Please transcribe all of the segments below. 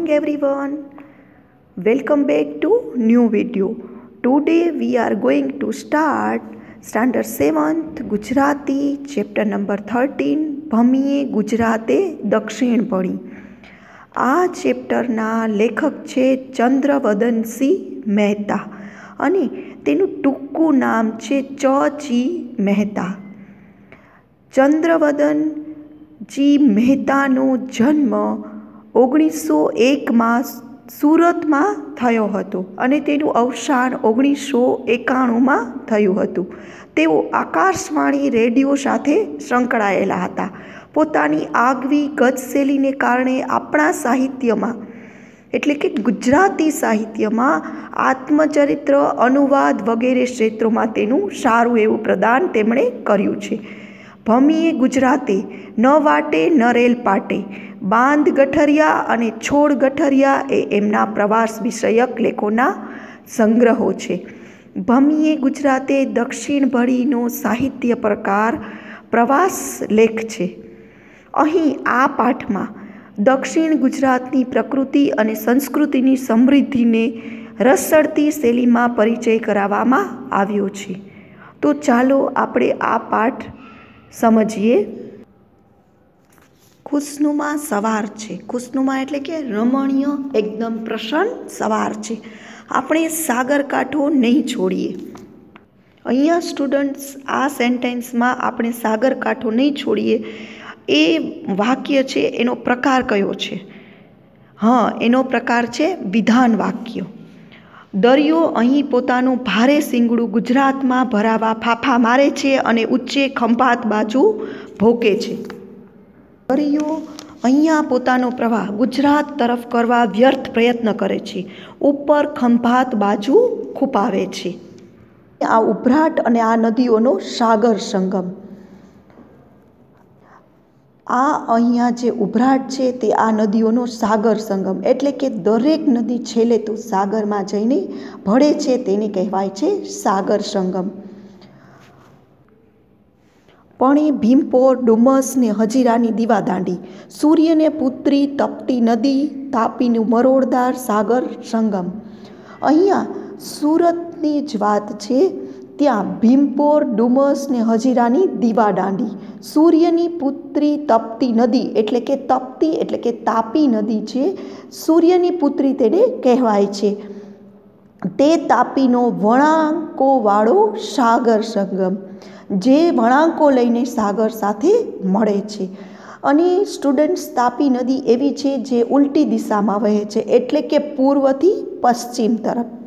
morning everyone welcome back to new video today we are going to start standard 7th gujarati chapter number 13 ભમીએ ગુજરાતે દક્ષિણ ભણી આ ચેપ્ટરના લેખક છે ચંદ્રવદનસિંહ મહેતા અને તેનું ટૂંકું નામ છે ચ ચી મહેતા ચંદ્રવદન જી મહેતાનો જન્મ ઓગણીસો એકમાં સુરતમાં થયો હતો અને તેનું અવસાન ઓગણીસો એકાણુંમાં થયું હતું. તેઓ આકાશવાણી રેડિયો સાથે સંકળાયેલા હતા. પોતાની આગવી ગતશૈલીને કારણે આપણા સાહિત્યમાં, એટલે કે ગુજરાતી સાહિત્યમાં, આત્મચરિત્ર અનુવાદ વગેરે ક્ષેત્રોમાં તેનું સારું એવું પ્રદાન તેમણે કર્યું છે. ભમીએ ગુજરાતે ન વાટે, ન રેલ પાટે. બાંધ ગઠરિયા અને છોડ ગઠરિયા એ એમના પ્રવાસ વિષયક લેખોના સંગ્રહો છે. ભમીએ ગુજરાતે દક્ષિણ ભળીનો સાહિત્ય પ્રકાર, પ્રવાસ લેખ છે. અહીં આ પાઠમાં દક્ષિણ ગુજરાતની પ્રકૃતિ અને સંસ્કૃતિની સમૃદ્ધિને રસડતી શૈલીમાં પરિચય કરાવવામાં આવ્યો છે. તો ચાલો આપણે આ પાઠ સમજીએ. ખુશનુમા સવાર છે. ખુશનુમા એટલે કે રમણીય, એકદમ પ્રસન્ન સવાર છે. આપણે સાગરકાંઠો નહીં છોડીએ. અહીંયા સ્ટુડન્ટ્સ આ સેન્ટેન્સમાં આપણે સાગરકાંઠો નહીં છોડીએ. એ વાક્ય છે, એનો પ્રકાર કયો છે? હા, એનો પ્રકાર છે વિધાન વાક્ય. દરિયો અહીં પોતાનું ભારે શીંગડું ગુજરાતમાં ભરાવા ફાફા મારે છે અને ઉચ્ચે ખંભાત બાજુ ભોકે છે. દરિયો અહીંયા પોતાનો પ્રવાહ ગુજરાત તરફ કરવા વ્યર્થ પ્રયત્ન કરે છે. ઉપર ખંભાત બાજુ ખૂપાવે છે. આ ઉભરાટ અને આ નદીઓનો સાગર સંગમ. આ અહીંયા જે ઉભરાટ છે તે આ નદીઓનો સાગર સંગમ. એટલે કે દરેક નદી છેલ્લે તો સાગરમાં જઈને ભળે છે તેને કહેવાય છે સાગર સંગમ. પણ એ ભીમપોર ડુમસ ને હજીરાની દીવાદાંડી સૂર્યને પુત્રી તપતી નદી, તાપીનું મરોડદાર સાગર સંગમ. અહીંયા સુરતની જ વાત છે ત્યાં ભીમપોર, ડુમસ ને હજીરાની દીવાદાંડી સૂર્યની પુત્રી તપતી નદી એટલે કે તપતી એટલે કે તાપી નદી છે સૂર્યની પુત્રી તેને કહેવાય છે. તે તાપીનો વણાંકોવાળો સાગર સંગમ, જે વળાંકો લઈને સાગર સાથે મળે છે. અને સ્ટુડન્ટ્સ, તાપી નદી એવી છે જે ઉલટી દિશામાં વહે છે એટલે કે પૂર્વથી પશ્ચિમ તરફ.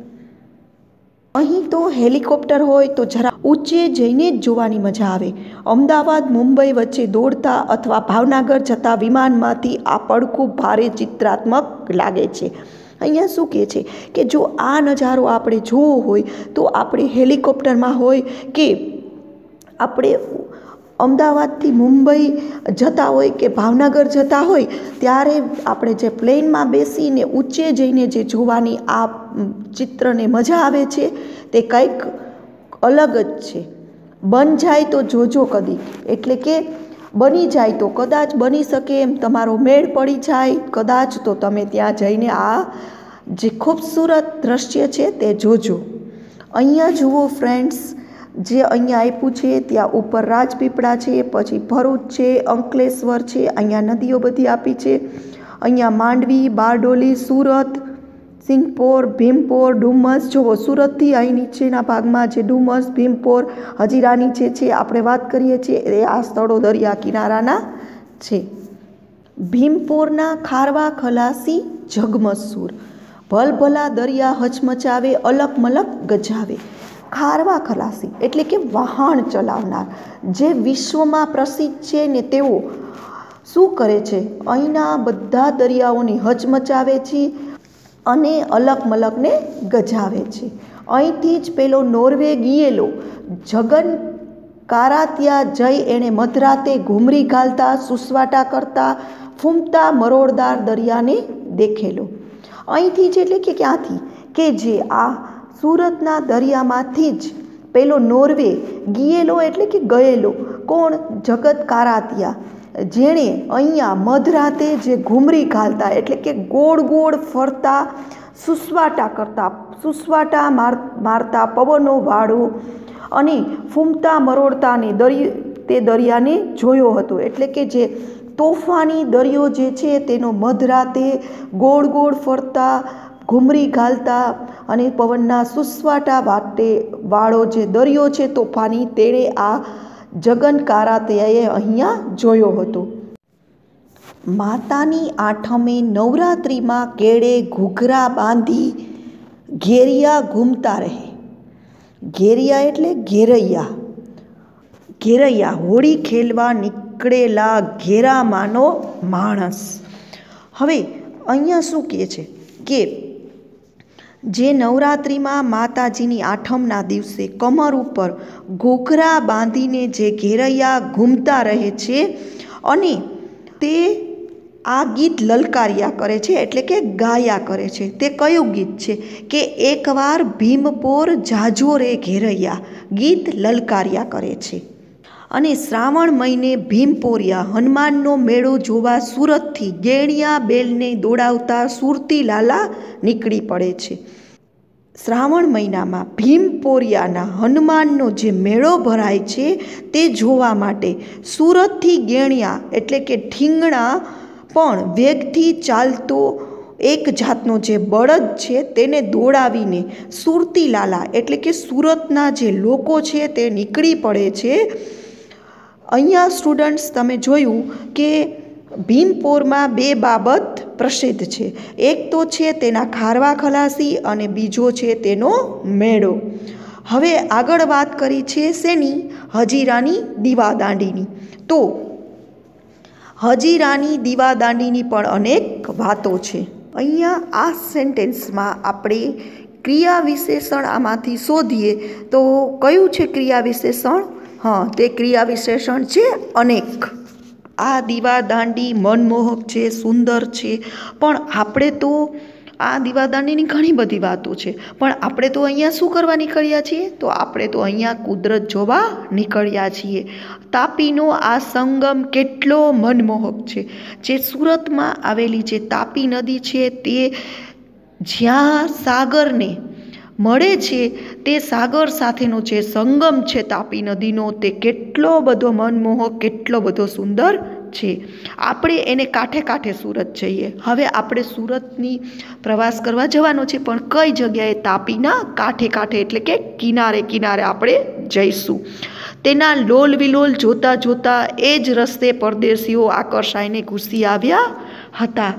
અહીં તો હેલિકોપ્ટર હોય તો જરા ઊંચે જઈને જ જોવાની મજા આવે. અમદાવાદ, મુંબઈ વચ્ચે દોડતા અથવા ભાવનગર જતા વિમાનમાંથી આ પડખું ભારે ચિત્રાત્મક લાગે છે. અહીંયા શું કહે છે કે જો આ નજારો આપણે જોવો હોય તો આપણે હેલિકોપ્ટરમાં હોય કે આપણે અમદાવાદથી મુંબઈ જતા હોય કે ભાવનગર જતા હોય, ત્યારે આપણે જે પ્લેનમાં બેસીને ઊંચે જઈને જે જોવાની આ ચિત્રને મજા આવે છે, તે કંઈક અલગ જ છે. બન જાય તો જોજો કદી. એટલે કે બની જાય તો કદાચ બની શકે એમ, તમારો મેળ પડી જાય, કદાચ તો તમે ત્યાં જઈને આ જે ખૂબસૂરત દ્રશ્ય છે તે જોજો. અહીંયા જુઓ ફ્રેન્ડ્સ જે અહીંયા આપ્યું છે, ત્યાં ઉપર રાજપીપળા છે, પછી ભરૂચ છે, અંકલેશ્વર છે, અહીંયા નદીઓ બધી આપી છે. અહીંયા માંડવી, બારડોલી, સુરત સિંગપોર ભીમપોર, ડુમસ. જુઓ સુરતથી અહીં નીચેના ભાગમાં જે ડુમસ, ભીમપોર, હજીરાની જે છે, આપણે વાત કરીએ છીએ, એ આ સ્થળો દરિયા કિનારાના છે. ભીમપોરના ખારવા, ખલાસી, જગમસૂર. ભલભલા દરિયા હચમચાવે અલક મલક ગજાવે. ખારવા ખલાસી, એટલે કે વહાણ ચલાવનાર, જે વિશ્વમાં પ્રસિદ્ધ છે ને તેઓ શું કરે છે? અહીંના બધા દરિયાઓની હચમચાવે છે અને અલગ મલકને ગજાવે છે. અહીંથી જ પેલો નોર્વે ગિયેલો જગન કારાત્યા જઈ એણે મધરાતે ઘૂમરી ઘાલતા, સુસવાટા કરતા, ફૂમતા મરોડદાર દરિયાને દેખેલો. અહીંથી જ એટલે કે ક્યાંથી? કે જે આ સુરતના દરિયામાંથી જ પેલો નોર્વે ગિયેલો એટલે કે ગયેલો કોણ? જગત કારાતિયા. જેણે અહીંયા મધરાતે જે ઘૂમરી ઘાલતા એટલે કે ગોળ ગોળ ફરતા, સુસવાટા કરતા, સુસવાટા માર, મારતા પવનો વાળો અને ફૂમતા મરોડતાને દરિયો તે દરિયાને જોયો હતો. એટલે કે જે તોફાની દરિયો જે છે તેનો મધરાતે ગોળ ગોળ ફરતા ઘૂમરી ઘાલતા અને પવનના સુસવાટા વાટે વાળો જે દરિયો છે તોફાની, તેણે આ જગન કારાતયાએ અહીંયા જોયો હતો. માતાની આઠમે નવરાત્રિમાં કેળે ઘૂઘરા બાંધી ઘેરિયા ઘૂમતા રહે. ઘેરિયા એટલે ઘેરૈયા. ઘેરૈયા હોળી ખેલવા નીકળેલા ઘેરામાંનો માણસ. હવે અહીંયા શું કહે છે? કે જે નવરાત્રિમાં માતાજીની આઠમના દિવસે કમર ઉપર ઘોઘરા બાંધીને જે ઘેરૈયા ઘૂમતા રહે છે અને તે આ ગીત લલકાર્યા કરે છે, એટલે કે ગાયા કરે છે. તે કયું ગીત છે? કે એકવાર ભીમપોર જાજો રે ઘેરૈયા ગીત લલકાર્યા કરે છે. અને શ્રાવણ મહિને ભીમપોરિયા હનુમાનનો મેળો જોવા સુરતથી ગેણિયા બેલને દોડાવતા સુરતી લાલા નીકળી પડે છે. શ્રાવણ મહિનામાં ભીમપોરિયાના હનુમાનનો જે મેળો ભરાય છે તે જોવા માટે સુરતથી ગેણિયા એટલે કે ઠીંગણા પણ વેગથી ચાલતો એક જાતનો જે બળદ છે તેને દોડાવીને સુરતી લાલા એટલે કે સુરતના જે લોકો છે તે નીકળી પડે છે. અહીંયા સ્ટુડન્ટ્સ તમે જોયું કે ભીમપોરમાં બે બાબત પ્રસિદ્ધ છે. એક તો છે તેના ખારવા ખલાસી અને બીજો છે તેનો મેળો. હવે આગળ વાત કરી છે શેની? હજીરાની દીવાદાંડીની. તો હજીરાની દીવાદાંડીની પણ અનેક વાતો છે. અહીંયા આ સેન્ટેન્સમાં આપણે ક્રિયા વિશેષણ આમાંથી શોધીએ તો કયું છે ક્રિયા વિશેષણ? હા, તે ક્રિયા વિશેષણ છે અનેક. આ દીવાદાંડી મનમોહક છે, સુંદર છે. પણ આપણે તો આ દીવાદાંડીની ઘણી બધી વાતો છે. પણ આપણે તો અહીંયા શું કરવા નીકળ્યા છીએ? તો આપણે તો અહીંયા કુદરત જોવા નીકળ્યા છીએ. તાપીનો આ સંગમ કેટલો મનમોહક છે. જે સુરતમાં આવેલી જે તાપી નદી છે, તે જ્યાં સાગરને મળે છે, તે સાગર સાથેનો જે સંગમ છે તાપી નદીનો, તે કેટલો બધો મનમોહક, કેટલો બધો સુંદર છે. આપણે એને કાંઠે કાંઠે સુરત જઈએ. હવે આપણે સુરતની પ્રવાસ કરવા જવાનો છે, પણ કઈ જગ્યાએ તાપીના કાંઠે કાંઠે, એટલે કે કિનારે કિનારે આપણે જઈશું. તેના લોલ વિલોલ જોતા જોતા એ જ રસ્તે પરદેશીઓ આકર્ષાઈને ઘૂસી આવ્યા હતા.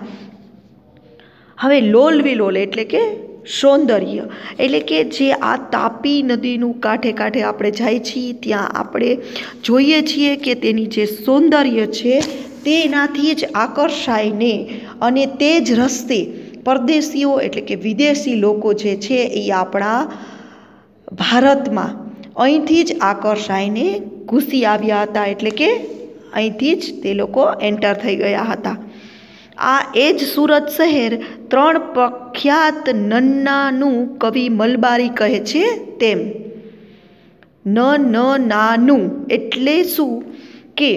હવે લોલ વિલોલ એટલે કે સૌંદર્ય. એટલે કે જે આ તાપી નદીનું કાંઠે કાંઠે આપણે જાય છીએ, ત્યાં આપણે જોઈએ છીએ કે તેની જે સૌંદર્ય છે તેનાથી જ આકર્ષાઈને અને તે જ રસ્તે પરદેશીઓ એટલે કે વિદેશી લોકો જે છે એ આપણા ભારતમાં અહીંથી જ આકર્ષાઈને ઘૂસી આવ્યા હતા. એટલે કે અહીંથી જ તે લોકો એન્ટર થઈ ગયા હતા. આ એ જ સુરત શહેર ત્રણ પ્રખ્યાત નન્નાનું કવિ મલબારી કહે છે તેમ. ન ન નાનું એટલે શું? કે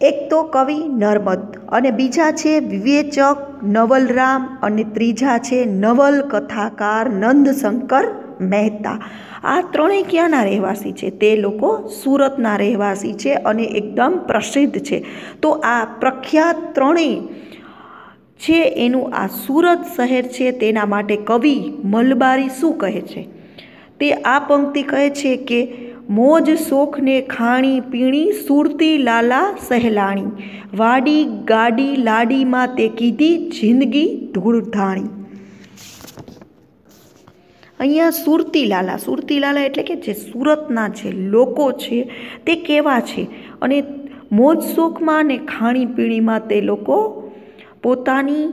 એક તો કવિ નર્મદ અને બીજા છે વિવેચક નવલરામ અને ત્રીજા છે નવલ કથાકાર નંદશંકર મહેતા. આ ત્રણેય ક્યાંના રહેવાસી છે? તે લોકો સુરતના રહેવાસી છે અને એકદમ પ્રસિદ્ધ છે. તો આ પ્રખ્યાત ત્રણેય છે એનું આ સુરત શહેર છે તેના માટે કવિ મલબારી શું કહે છે? તે આ પંક્તિ કહે છે કે, મોજ શોખને ખાણી પીણી સુરતી લાલા સહેલાણી, વાડી ગાડી લાડીમાં તે કીધી જિંદગી ધૂળધાણી. અહીંયા સુરતી લાલા સુરતી લાલા એટલે કે જે સુરતના છે લોકો છે તે કેવા છે? અને મોજ શોખમાં અને ખાણીપીણીમાં તે લોકો પોતાની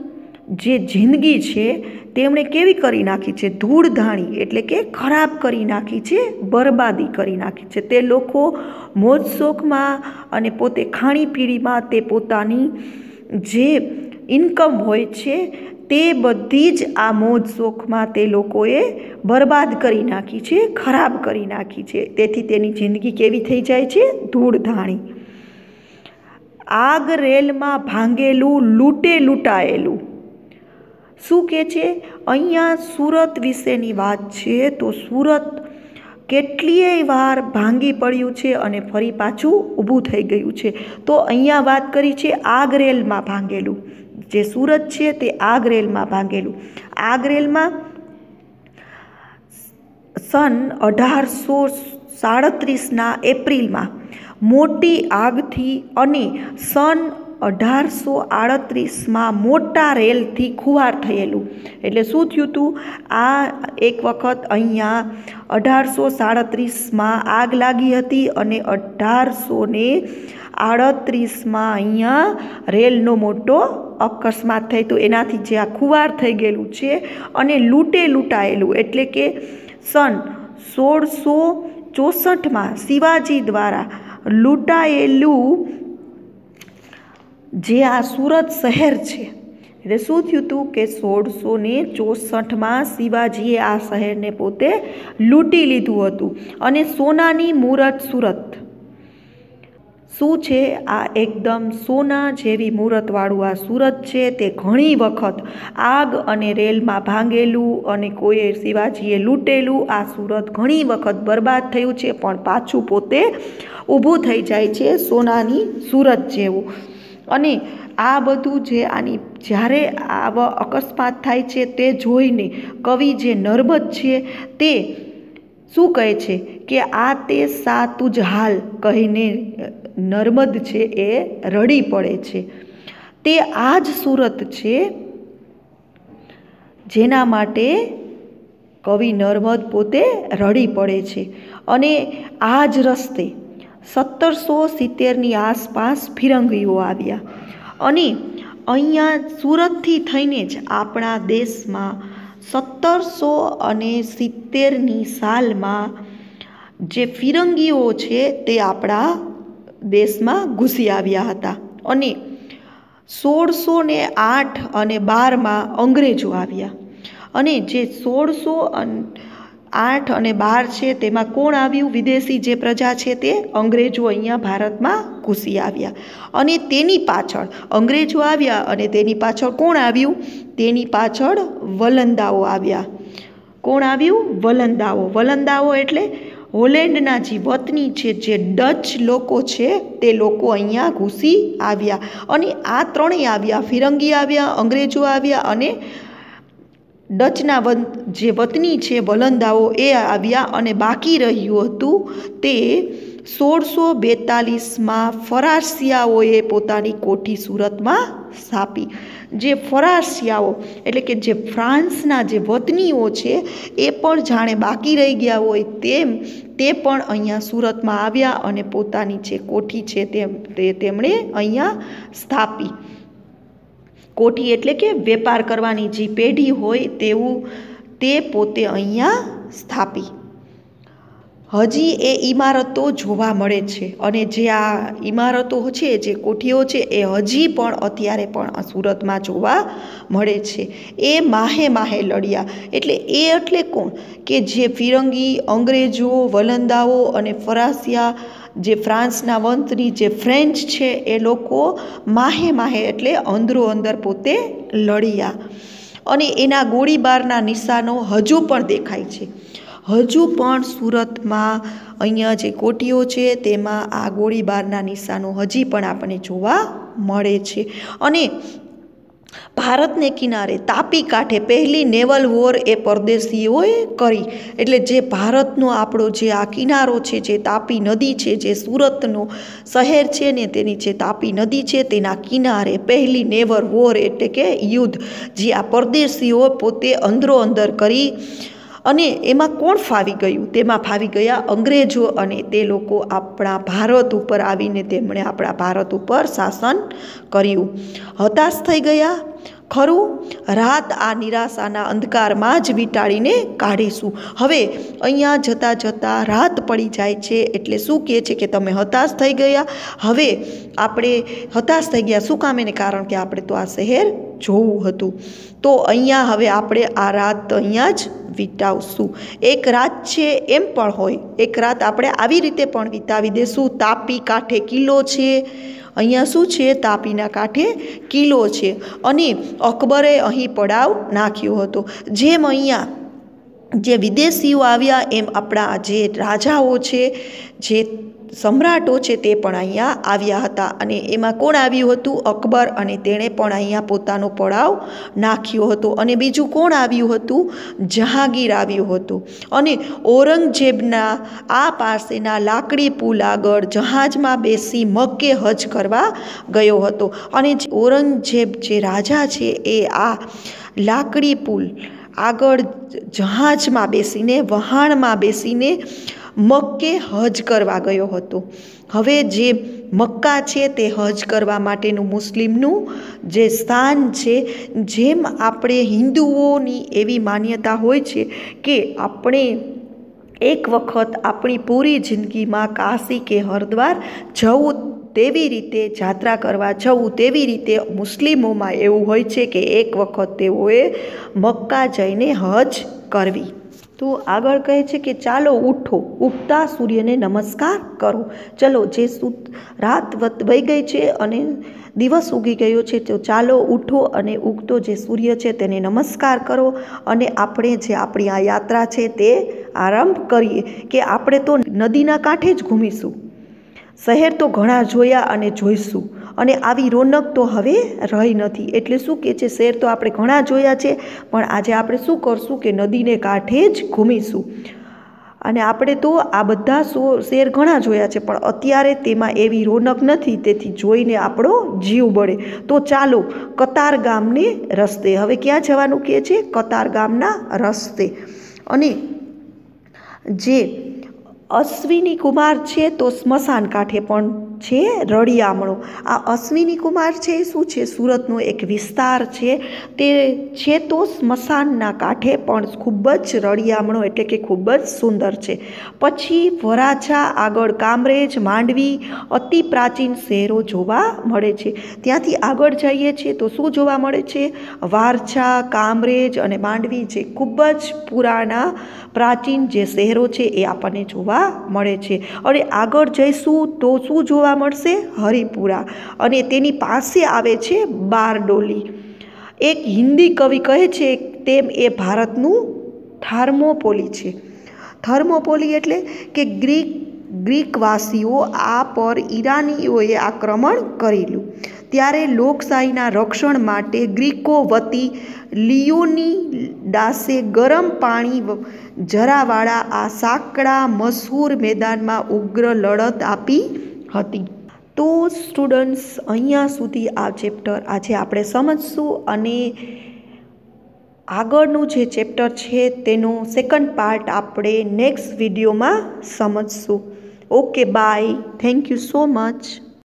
જે જિંદગી છે, તેમણે કેવી કરી નાખી છે? ધૂળધાણી એટલે કે ખરાબ કરી નાખી છે, બરબાદી કરી નાખી છે. તે લોકો મોજ શોખમાં અને પોતે ખાણીપીણીમાં તે પોતાની જે ઇન્કમ હોય છે, તે બધી જ આ મોજ શોખમાં તે લોકોએ બરબાદ કરી નાખી છે, ખરાબ કરી નાખી છે. તેથી તેની જિંદગી કેવી થઈ જાય છે? ધૂળધાણી આગ રેલમાં ભાંગેલું, લૂંટે લૂંટાયેલું. શું કહે છે? અહીંયા સુરત વિશેની વાત છે તો સુરત કેટલીય વાર ભાંગી પડ્યું છે અને ફરી પાછું ઊભું થઈ ગયું છે. તો અહીંયા વાત કરી છે આગ રેલમાં ભાંગેલું. જે સુરત છે તે આગ રેલમાં ભાંગેલું. આગ રેલમાં સન અઢારસો સાડત્રીસના એપ્રિલમાં મોટી આગથી અને સન અઢારસો આડત્રીસમાં મોટા રેલથી ખુવાર થયેલું. એટલે શું થયું હતું આ એક વખત અહીંયા અઢારસો સાડત્રીસમાં આગ લાગી હતી અને અઢારસો ને આડત્રીસમાં અહીંયા રેલનો મોટો અકસ્માત થઈ તો એનાથી જે આ ખુવાર થઈ ગયેલું છે અને લૂંટે લૂંટાયેલું. એટલે કે સન સોળસો ચોસઠમાં શિવાજી દ્વારા લૂંટાયેલું જે આ સુરત શહેર છે. એટલે શું થયું હતું કે સોળસો ને ચોસઠમાં શિવાજીએ આ શહેરને પોતે લૂંટી લીધું હતું અને સોનાની મૂરત સુરત શું છે? આ એકદમ સોના જેવી મૂરતવાળું આ સુરત છે. તે ઘણી વખત આગ અને રેલમાં ભાંગેલું અને કોઈએ શિવાજીએ લૂંટેલું. આ સુરત ઘણી વખત બરબાદ થયું છે, પણ પાછું પોતે ઊભું થઈ જાય છે સોનાની સુરત જેવું. અને આ બધું જે આની જ્યારે આવા અકસ્માત થાય છે તે જોઈને કવિ જે નર્મદ છે તે શું કહે છે કે આ તે સાતું જ હાલ કહીને નર્મદ છે એ રડી પડે છે. તે આ જ સુરત છે જેના માટે કવિ નર્મદ પોતે રડી પડે છે. અને આ જ રસ્તે સત્તરસો સિત્તેરની આસપાસ ફિરંગીઓ આવ્યા. અને અહીંયા સુરતથી થઈને જ આપણા દેશમાં સત્તરસો અને સિત્તેરની સાલમાં જે ફિરંગીઓ છે તે આપણા દેશમાં ઘૂસી આવ્યા હતા. અને સોળસો ને આઠ અને બારમાં અંગ્રેજો આવ્યા. અને જે સોળસો આઠ અને બાર છે તેમાં કોણ આવ્યું? વિદેશી જે પ્રજા છે તે અંગ્રેજો અહીંયા ભારતમાં ઘૂસી આવ્યા. અને તેની પાછળ અંગ્રેજો આવ્યા અને તેની પાછળ કોણ આવ્યું? તેની પાછળ વલંદાઓ આવ્યા. કોણ આવ્યું? વલંદાઓ. વલંદાઓ એટલે હોલેન્ડના જે વતની છે, જે ડચ લોકો છે, તે લોકો અહીંયા ઘૂસી આવ્યા. અને આ ત્રણેય આવ્યા. ફિરંગી આવ્યા, અંગ્રેજો આવ્યા અને ડચના વન, જે વતની છે, વલંદાઓ એ આવ્યા અને બાકી રહ્યું હતું તે સોળસો બેતાલીસમાં ફરાસિયાઓએ પોતાની કોઠી સુરતમાં સ્થાપી. જે ફરાસિયાઓ, એટલે કે જે ફ્રાન્સના જે વતનીઓ છે, એ પણ જાણે બાકી રહી ગયા હોય તેમ તે પણ અહીંયા સુરતમાં આવ્યા અને પોતાની જે કોઠી છે તે તેમણે અહીંયા સ્થાપી. કોઠી એટલે કે વેપાર કરવાની જે પેઢી હોય તેવું તે પોતે અહીંયા સ્થાપી. હજી એ ઇમારતો જોવા મળે છે અને જે આ ઇમારતો છે, જે કોઠીઓ છે, એ હજી પણ અત્યારે પણ સુરતમાં જોવા મળે છે. એ માહે માહે લડ્યા. એટલે એ એટલે કોણ? કે જે ફિરંગી, અંગ્રેજો, વલંદાઓ અને ફરાસિયા, જે ફ્રાન્સના વંતની જે ફ્રેન્ચ છે, એ લોકો માહે માહે એટલે અંદરો અંદર પોતે લડ્યા. અને એના ગોળીબારના નિશાનો હજુ પણ દેખાય છે. હજુ પણ સુરતમાં અહીંયા જે કોટીઓ છે, તેમાં આ ગોળીબારના નિશાનો હજી પણ આપણને જોવા મળે છે. અને ભારતને કિનારે તાપી કાંઠે પહેલી નેવલ વોર એ પરદેશીઓએ કરી. એટલે જે ભારતનો આપણો જે આ કિનારો છે, જે તાપી નદી છે, જે સુરતનો શહેર છે ને તેની જે તાપી નદી છે, તેના કિનારે પહેલી નેવર વોર એટલે કે યુદ્ધ, જે આ પરદેશીઓ પોતે અંદરો અંદર કરી અને એમાં કોણ ફાવી ગયું? તેમાં ફાવી ગયા અંગ્રેજો અને તે લોકો આપણા ભારત ઉપર આવીને તેમણે આપણા ભારત ઉપર શાસન કર્યું. હતાશ થઈ ગયા. ખરું, રાત આ નિરાશાના અંધકારમાં જ વીટાળીને કાઢીશું. હવે અહીંયા જતાં જતાં રાત પડી જાય છે એટલે શું કહે છે કે તમે હતાશ થઈ ગયા? હવે આપણે હતાશ થઈ ગયા. શું કામ એને? કારણ કે આપણે તો આ શહેર જોવું હતું. તો અહીંયા હવે આપણે આ રાત અહીંયા જ વિતાવશું. એક રાત છે એમ પણ હોય. એક રાત આપણે આવી રીતે પણ વિતાવી દેશું. તાપી કાંઠે કિલ્લો છે. અહીંયા શું છે? તાપીના કાંઠે કિલ્લો છે. અને અકબરે અહીં પડાવ નાખ્યો હતો. જેમ અહીંયા જે વિદેશીઓ આવ્યા, એમ આપણા જે રાજાઓ છે, જે સમ્રાટો છે તે પણ અહીંયા આવ્યા હતા અને એમાં કોણ આવ્યું હતું? અકબર અને તેણે પણ અહીંયા પોતાનો પડાવ નાખ્યો હતો. અને બીજું કોણ આવ્યું હતું? જહાંગીર આવ્યું હતું. અને ઔરંગઝેબના આ પાસેના લાકડી પુલ આગળ જહાજમાં બેસી મક્કે હજ કરવા ગયો હતો. અને ઔરંગઝેબ જે રાજા છે એ આ લાકડી પુલ આગળ જહાજમાં બેસીને, વહાણમાં બેસીને મક્કે હજ કરવા ગયો હતો. હવે જે મક્કા છે તે હજ કરવા માટેનું મુસ્લિમનું જે સ્થાન છે, જેમ આપણે હિન્દુઓની એવી માન્યતા હોય છે કે આપણે એક વખત આપણી પૂરી જિંદગીમાં કાશી કે હરિદ્વાર જવું તેવી રીતે, જાત્રા કરવા જવું તેવી રીતે મુસ્લિમોમાં એવું હોય છે કે એક વખત તેઓએ મક્કા જઈને હજ કરવી. તો આગળ કહે છે કે ચાલો ઉઠો. ઉગતા સૂર્યને નમસ્કાર કરો. ચલો, જે રાત વહી ગઈ છે અને દિવસ ઉગી ગયો છે, તો ચાલો ઉઠો અને ઉગતો જે સૂર્ય છે તેને નમસ્કાર કરો અને આપણે જે આપણી આ યાત્રા છે તે આરંભ કરીએ. કે આપણે તો નદીના કાંઠે જ ઘૂમીશું. શહેર તો ઘણા જોયા અને જોઈશું. અને આવી રોનક તો હવે રહી નથી. એટલે શું કે છે, શેર તો આપણે ઘણા જોયા છે, પણ આજે આપણે શું કરશું કે નદીને કાંઠે જ ઘૂમીશું. અને આપણે તો આ બધા શેર ઘણા જોયા છે, પણ અત્યારે તેમાં એવી રોનક નથી, તેથી જોઈને આપણો જીવ બળે. તો ચાલો, કતાર ગામને રસ્તે. હવે ક્યાં જવાનું કહે છે? કતાર ગામના રસ્તે. અને જે અશ્વિની કુમાર છે તો સ્મશાન કાંઠે પણ છે રળિયામણો આ અશ્વિની કુમાર છે શું છે? સુરતનો એક વિસ્તાર છે. તે છે તો સ્મશાનના કાંઠે પણ ખૂબ જ રળિયામણો એટલે કે ખૂબ જ સુંદર છે. પછી વરાછા, આગળ કામરેજ, માંડવી અતિ પ્રાચીન શહેરો જોવા મળે છે. ત્યાંથી આગળ જઈએ છીએ તો શું જોવા મળે છે? વારછા, કામરેજ અને માંડવી જે ખૂબ જ પુરાણા પ્રાચીન જે શહેરો છે એ આપણને જોવા મળે છે. અને આગળ જઈશું તો શું જોવા મળશે? હરિપુરા. અને તેની પાસે આવે છે બારડોલી. એક હિન્દી કવિ કહે છે, તેમ એ ભારતનું થર્મોપોલી છે. થર્મોપોલી એટલે કે ગ્રીક, ગ્રીકવાસીઓ આ પર ઈરાનીઓએ આક્રમણ કરેલું. ત્યારે લોકશાહીના રક્ષણ માટે ગ્રીકો વતી લિયોની દાસે ગરમ પાણી જરાવાળા આ સાંકડા મશહૂર મેદાનમાં ઉગ્ર લડત આપી હતી. તો સ્ટુડન્ટ્સ અહીંયા સુધી આ ચેપ્ટર આજે આપણે સમજશું અને આગળનું જે ચેપ્ટર છે તેનો સેકન્ડ પાર્ટ આપણે નેક્સ્ટ વિડીયોમાં સમજશું. Okay bye thank you so much